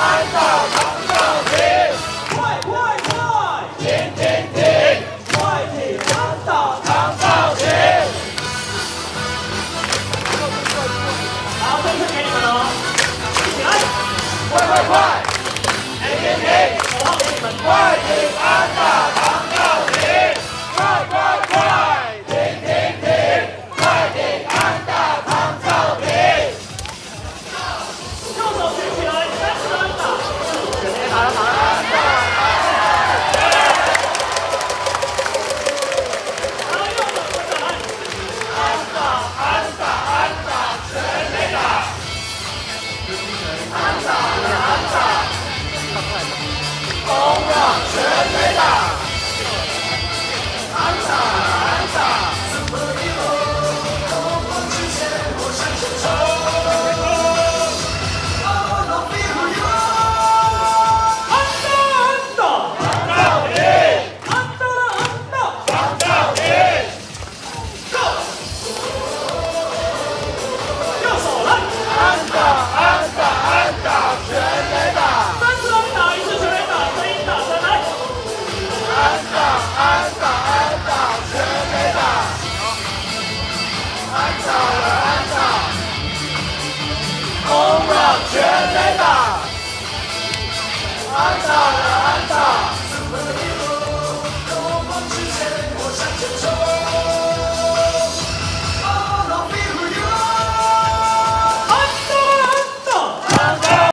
三打长扫形快快快停停停快点三打长扫形好这次给你们哦一起来。快快快。